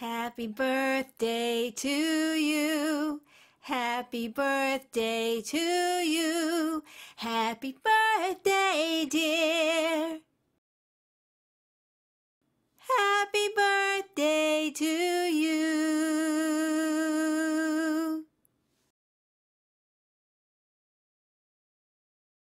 Happy birthday to you. Happy birthday to you. Happy birthday, dear. Happy birthday to